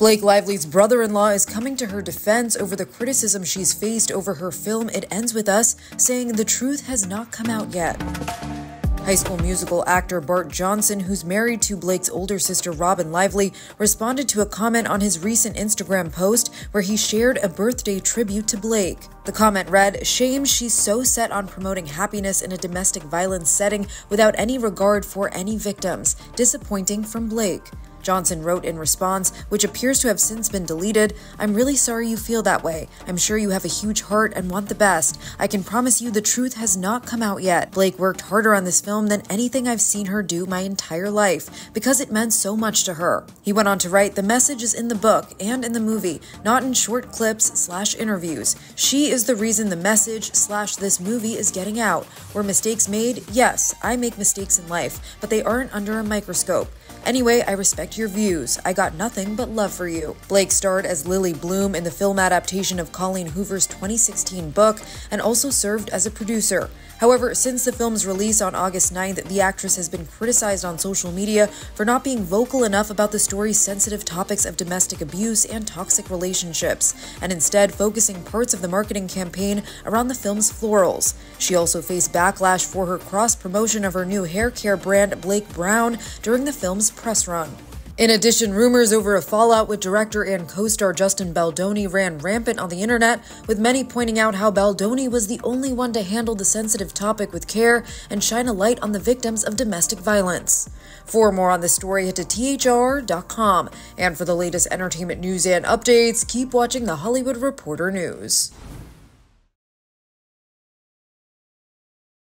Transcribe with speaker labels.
Speaker 1: Blake Lively's brother in law is coming to her defense over the criticism she's faced over her film It Ends With Us, saying the truth has not come out yet. High School Musical actor Bart Johnson, who's married to Blake's older sister Robyn Lively, responded to a comment on his recent Instagram post where he shared a birthday tribute to Blake. The comment read, Shame she's so set on promoting happiness in a domestic violence setting without any regard for any victims. Disappointing from Blake. Johnson wrote in response, which appears to have since been deleted I'm really sorry you feel that way. I'm sure you have a huge heart and want the best. I can promise you the truth has not come out yet. Blake worked harder on this film than anything I've seen her do my entire life because it meant so much to her. He went on to write, The message is in the book and in the movie, not in short clips slash interviews. She is the reason the message slash this movie is getting out. Were mistakes made? Yes, I make mistakes in life, but they aren't under a microscope. Anyway, I respect your views. I got nothing but love for you. Blake starred as Lily Bloom in the film adaptation of Colleen Hoover's 2016 book and also served as a producer. However, since the film's release on August 9th, the actress has been criticized on social media for not being vocal enough about the story's sensitive topics of domestic abuse and toxic relationships, and instead focusing parts of the marketing campaign around the film's florals. She also faced backlash for her cross promotion of her new hair care brand, Blake Brown, during the film's press run. In addition, rumors over a fallout with director and co star Justin Baldoni ran rampant on the internet, with many pointing out how Baldoni was the only one to handle the sensitive topic with care and shine a light on the victims of domestic violence. For more on this story, head to THR.com. And for the latest entertainment news and updates, keep watching the Hollywood Reporter News.